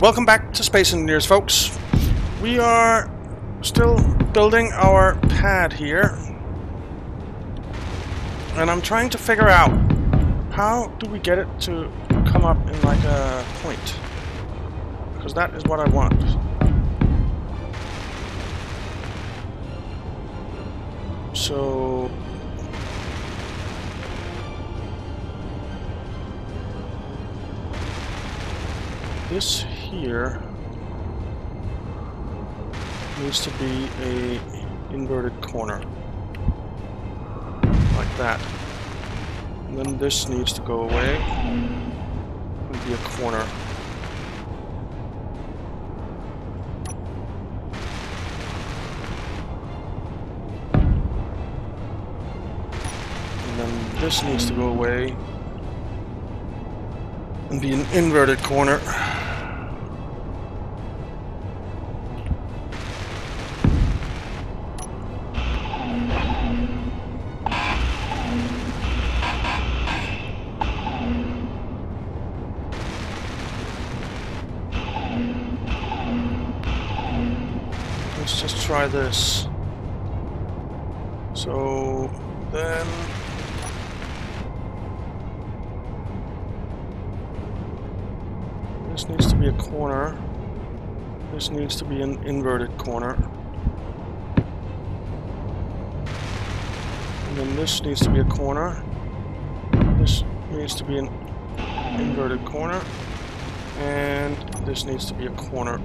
Welcome back to Space Engineers, folks. We are still building our pad here. And I'm trying to figure out how do we get it to come up in like a point. Because that is what I want. So... This here needs to be a inverted corner. Like that. And then this needs to go away and be a corner. And then this needs to go away and be an inverted corner. Try this. So then this needs to be a corner. This needs to be an inverted corner. And then this needs to be a corner. This needs to be an inverted corner. And this needs to be a corner.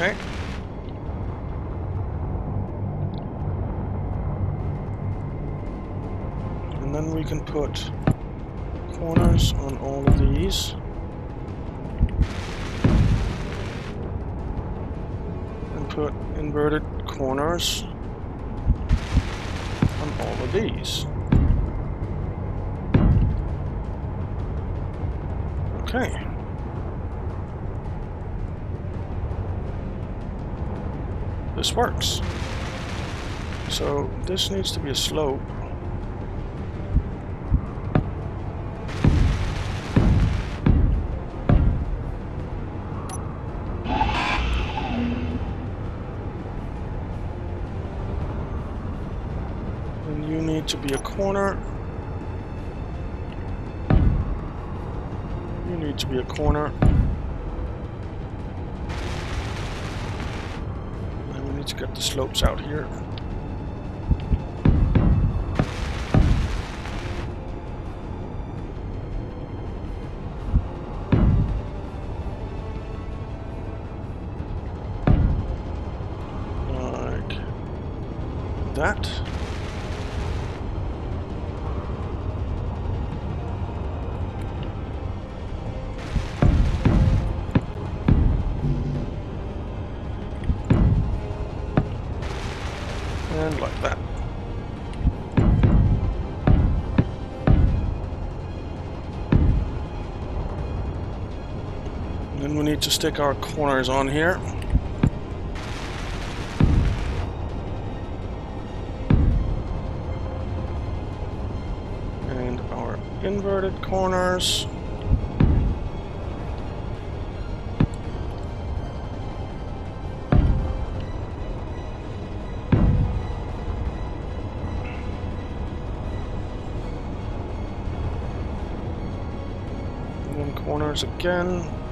Okay. And then we can put corners on all of these. And put inverted corners on all of these. Okay. This works. So this needs to be a slope. And you need to be a corner. You need to be a corner. Get the slopes out here. That. Stick our corners on here. And our inverted corners. corners again.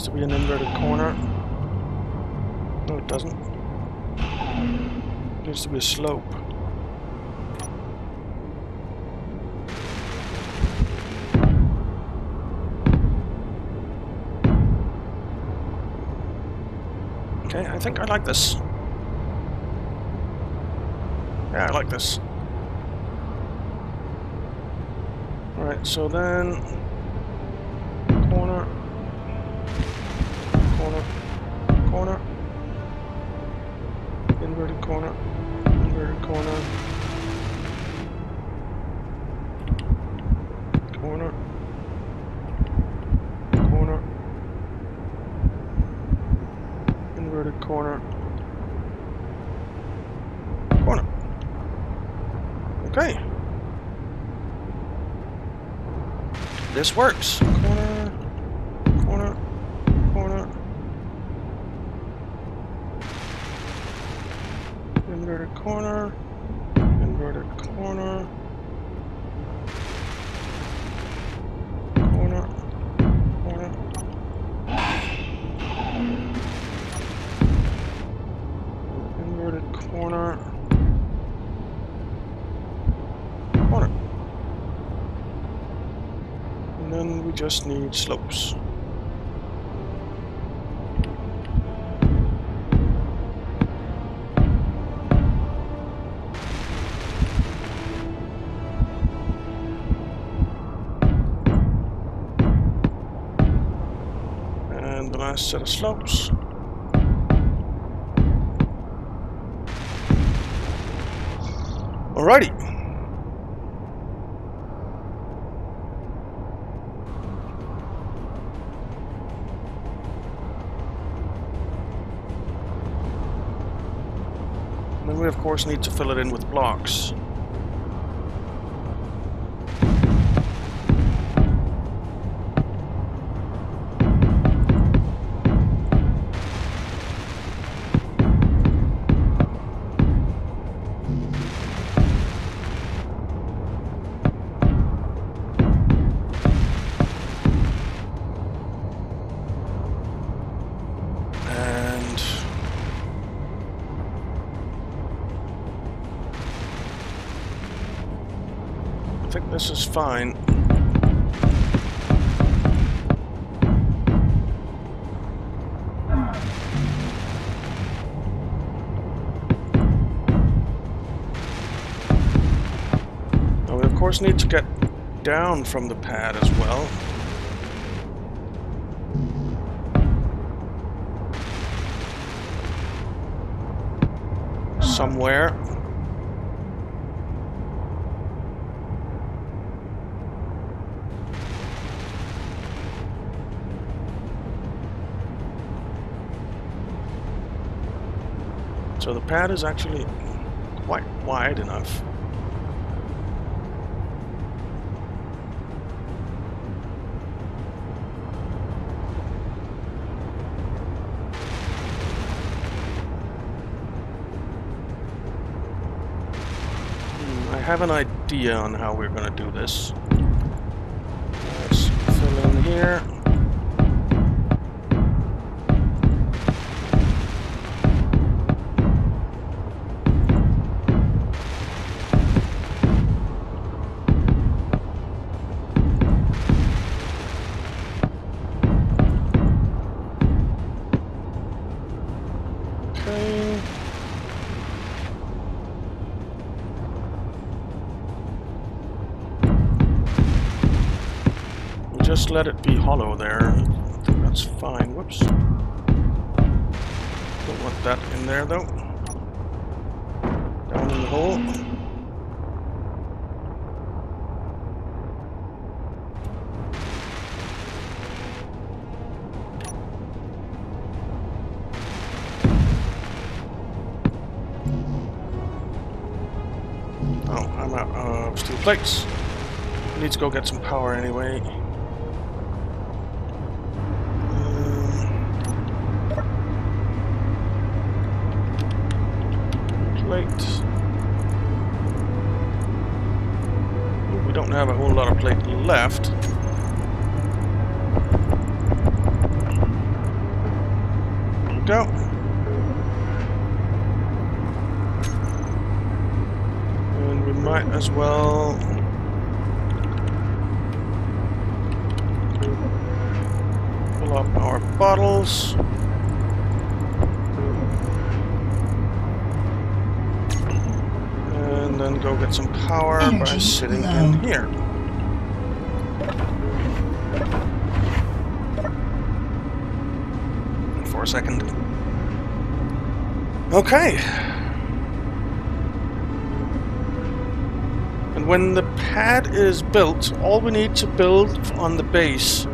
Needs to be an inverted corner. No, it doesn't. It needs to be a slope. Okay, I think I like this. Yeah, I like this. Alright, so then... Corner. Corner. Inverted corner. Inverted corner. Corner. Corner. Inverted corner. Corner. Okay. This works. Corner. Corner. Corner. Inverted corner. Inverted corner. Corner. Corner. Inverted corner. And then we just need slopes. And the last set of slopes. Alrighty. Then we of course need to fill it in with blocks. This is fine. Now we of course need to get down from the pad as well. Somewhere. So the pad is actually quite wide enough. Hmm, I have an idea on how we're going to do this. Let's fill in here. Let it be hollow there. That's fine. Whoops. Don't want that in there though. Down in the hole. Oh, I'm out of steel plates. Need to go get some power anyway. Left. Go. And we might as well Pull up our bottles. And then go get some power by sitting low. in um, here. For a second. Okay. And when the pad is built, all we need to build on the base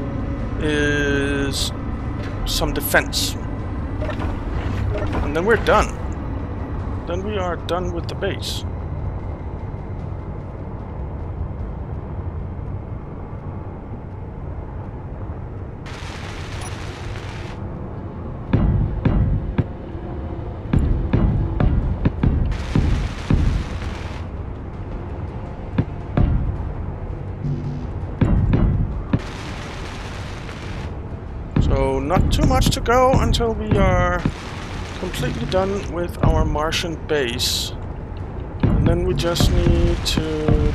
is some defense. And then we're done. Then we are done with the base. Much to go until we are completely done with our Martian base. And then we just need to...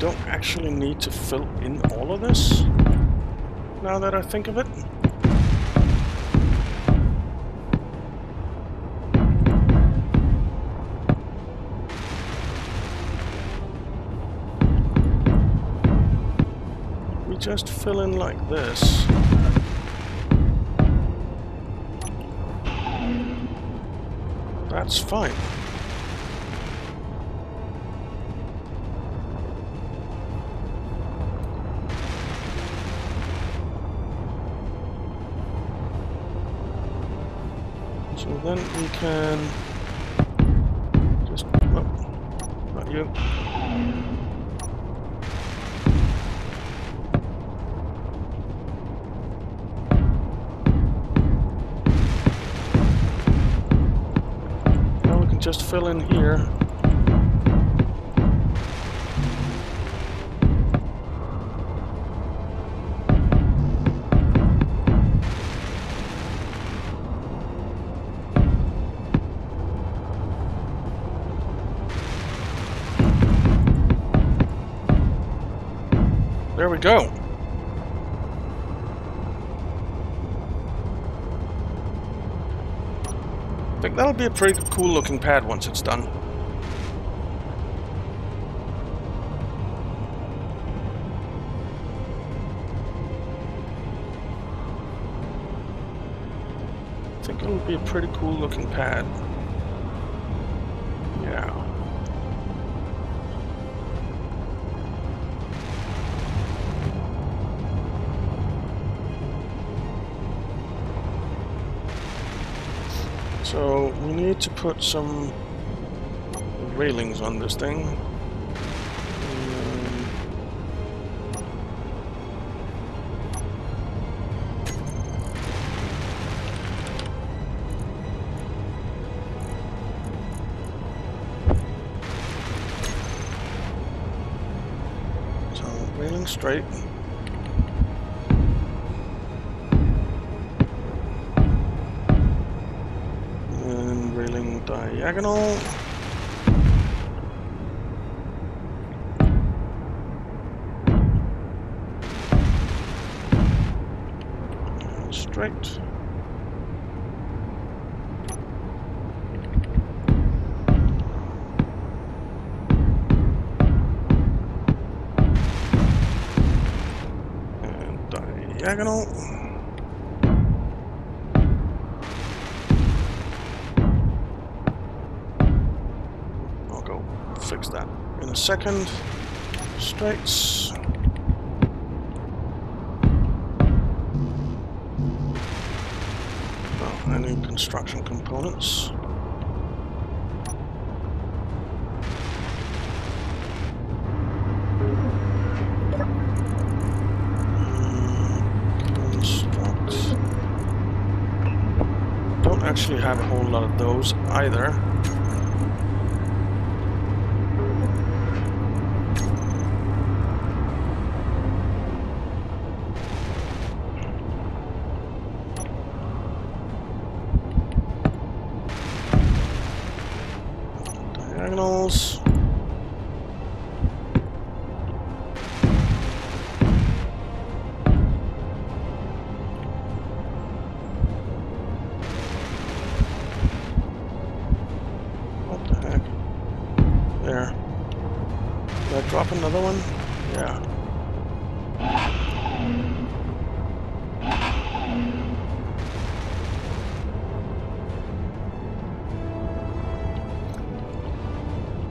Don't actually need to fill in all of this, now that I think of it. Just fill in like this. That's fine. So then we can just, well, not you. Just fill in here. I think that'll be a pretty cool looking pad once it's done. I think it'll be a pretty cool looking pad. So we need to put some railings on this thing. So railing straight. Diagonal. Straight. Fix that in a second. Straights. Oh, construction components. Mm, Don't actually have a whole lot of those either. There. Did I drop another one? Yeah.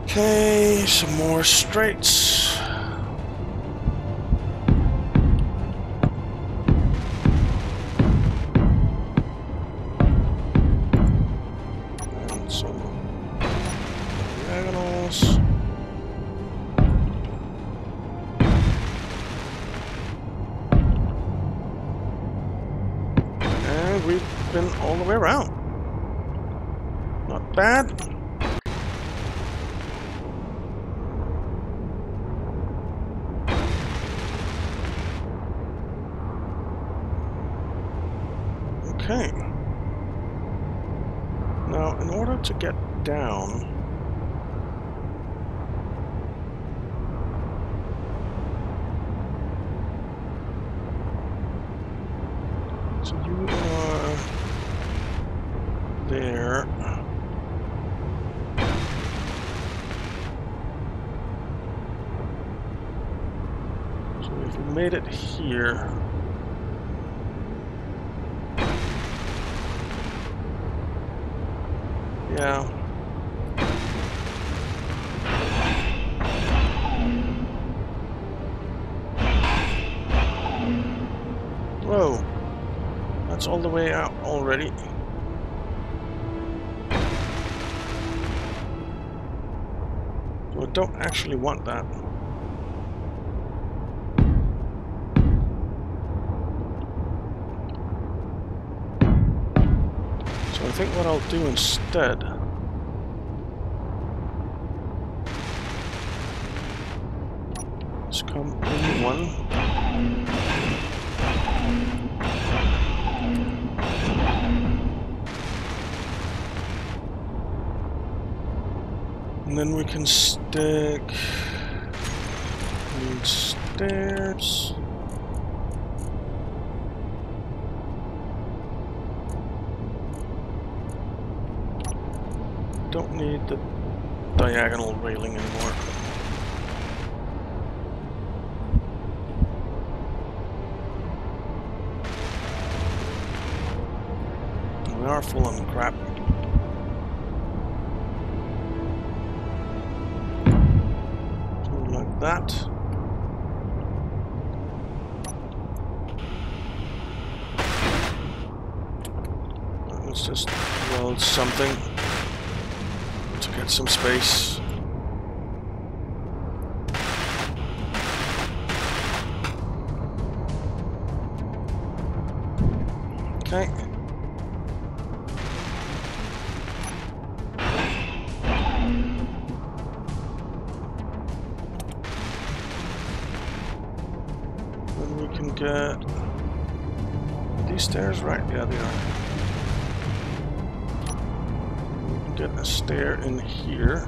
Okay, some more straights. Made it here, Yeah. Whoa. That's all the way out already. I don't actually want that. Think what I'll do instead is come in one. And then we can stick stairs. Don't need the diagonal railing anymore. We are full on some space. Okay. Then we can get these stairs right. Yeah, they are. Get a stair in here.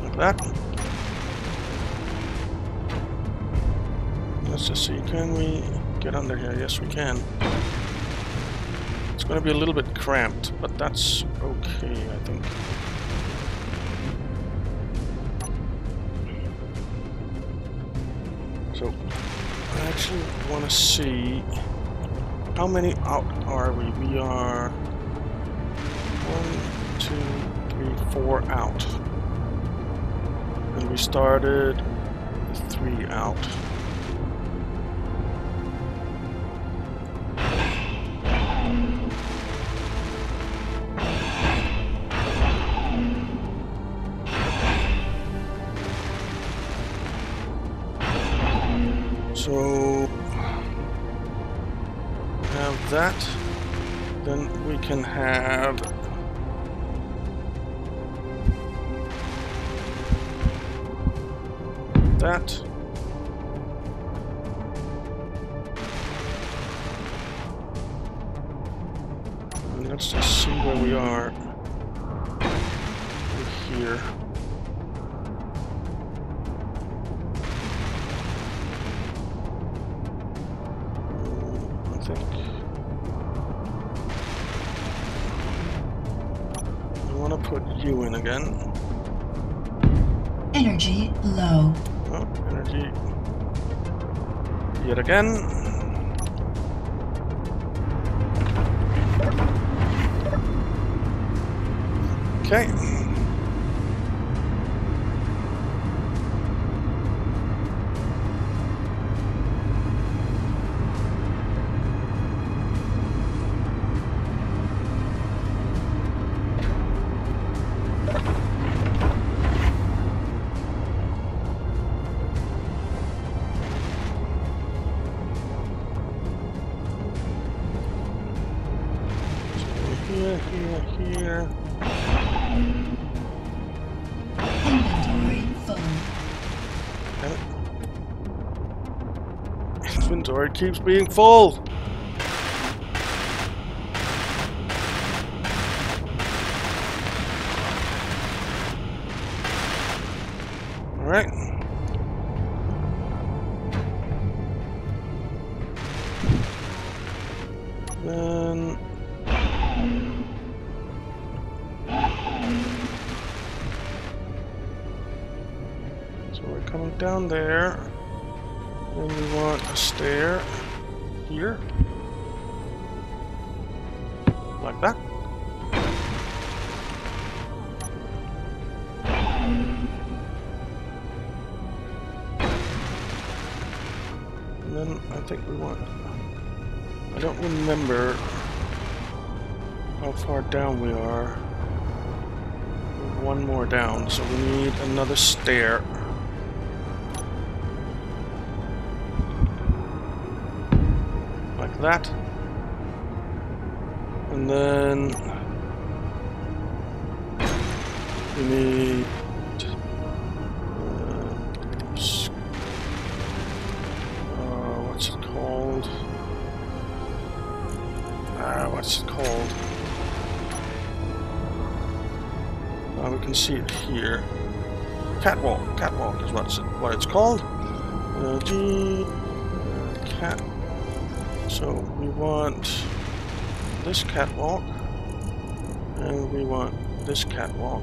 Like that. Let's just see, can we get under here? Yes, we can. It's to be a little bit cramped, but that's okay, I think. Actually want to see how many out are we? We are one, two, three, four out. And we started three out. Can have want to put you in again. Energy low. Oh, energy. Yet again. Okay. Keeps being full. Alright. Then So we're coming down there. Then we want a stair here. Like that. And then I think we want... I don't remember how far down we are. One more down, so we need another stair. That. And then we need uh, uh, what's it called? Ah, what's it called? Uh, we can see it here. Catwalk. Catwalk is what's what it's called. Uh. So we want this catwalk, and we want this catwalk.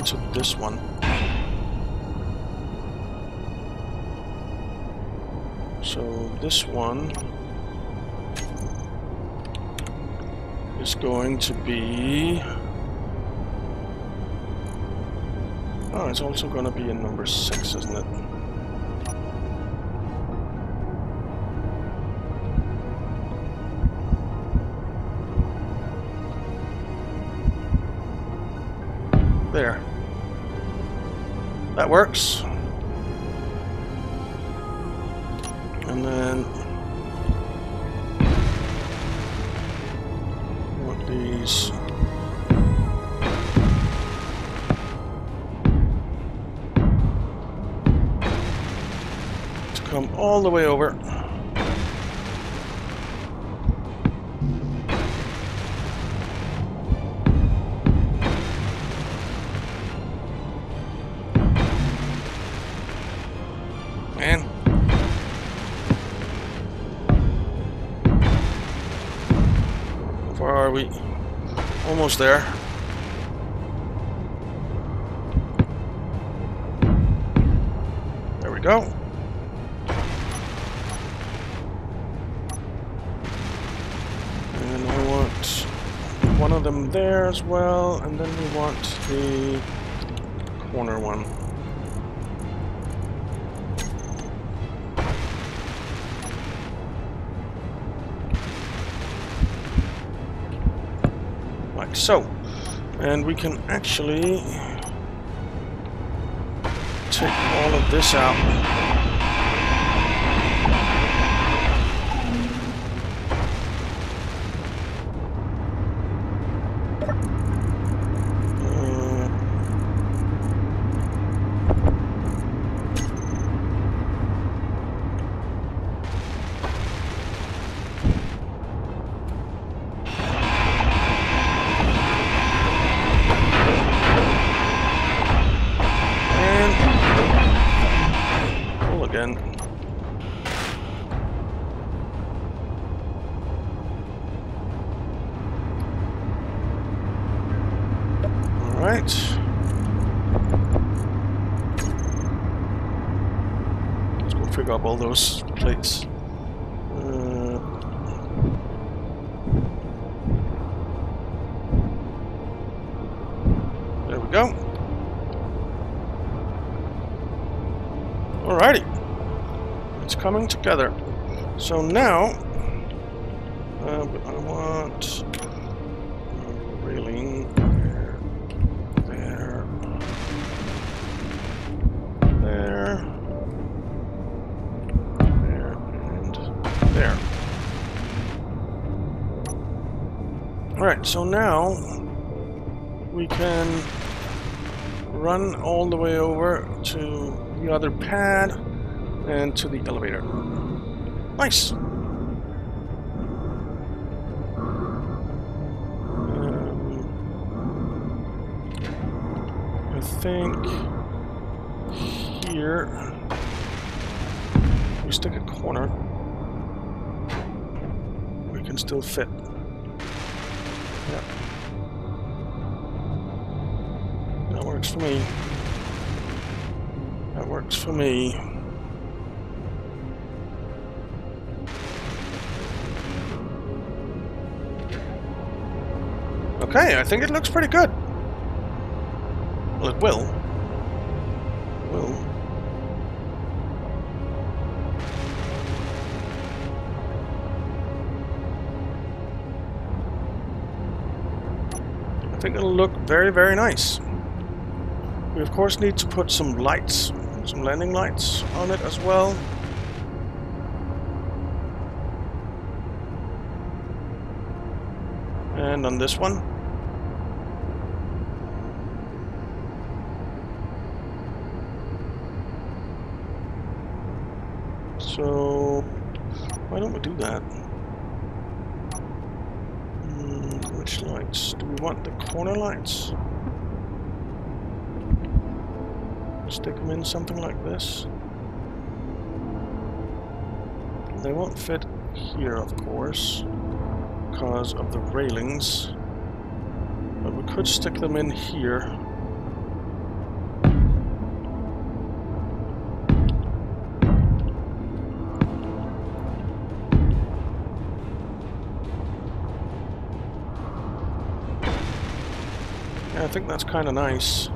Into this one. So this one is going to be... Oh, it's also going to be in number 6, isn't it? There. Works. And then we want these to come all the way over. Far are we? Almost there. There we go. And I want one of them there as well, and then we want the corner one. So. And we can actually take all of this out. Those plates. Uh, there we go. Alrighty. It's coming together. So now, Alright, so now we can run all the way over to the other pad and to the elevator. Nice! Um, I think here we stick a corner. We can still fit. That works for me. That works for me. Okay, I think it looks pretty good. Well, it will. I think it'll look very, very nice. We of course need to put some lights, some landing lights on it as well. And on this one. So, why don't we do that? Hmm, which lights? Do we want the corner lights? Stick them in something like this. They won't fit here, of course, because of the railings. But we could stick them in here. Yeah, I think that's kind of nice.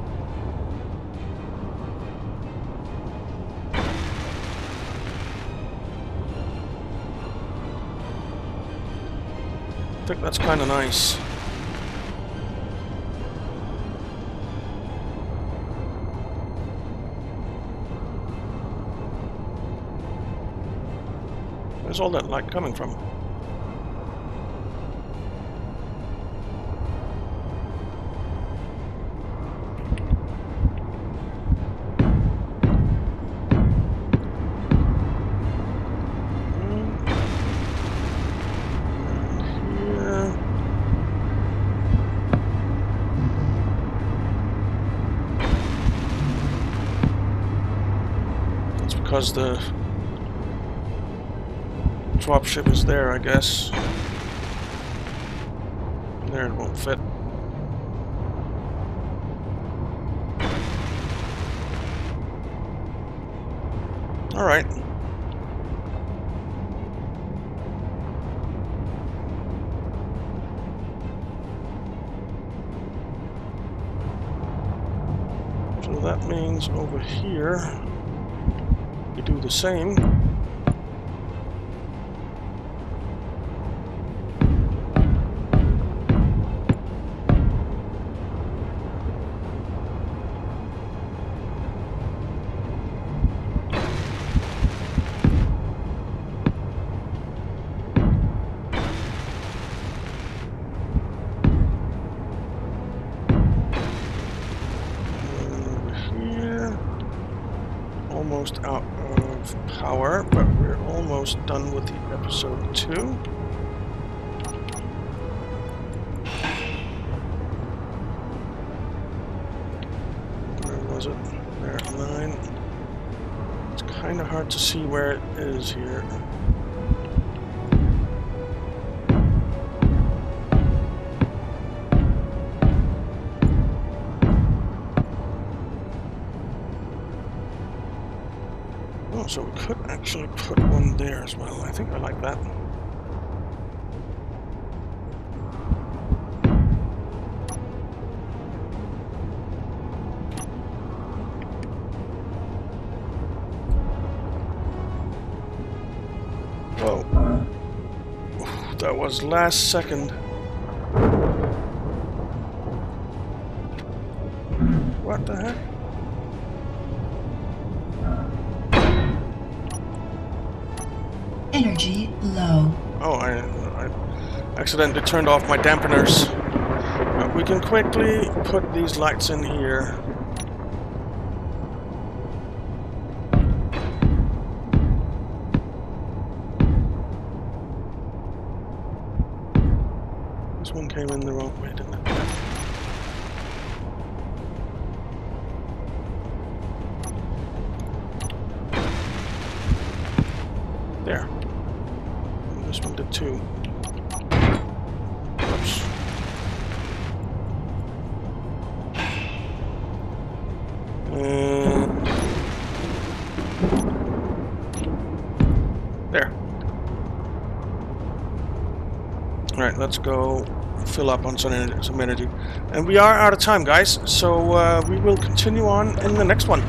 I think that's kind of nice. Where's all that light coming from? Because the dropship is there, I guess. There, it won't fit. Alright. So that means over here do the same. Was it? There, nine. It's kind of hard to see where it is here. Oh, so we could actually put one there as well. I think I like that. Was last second. What the heck? Energy low. Oh, I, I accidentally turned off my dampeners. Uh, we can quickly put these lights in here. Came in the wrong way, didn't it? There. This one did too. Oops. And there. Alright, let's go fill up on some energy, some energy. And we are out of time, guys, so uh, we will continue on in the next one.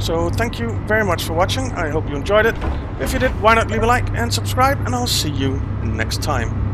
So thank you very much for watching. I hope you enjoyed it. If you did, why not leave a like and subscribe, and I'll see you next time.